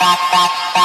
Yo,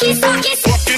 Fuck it, fuck it, fuck it.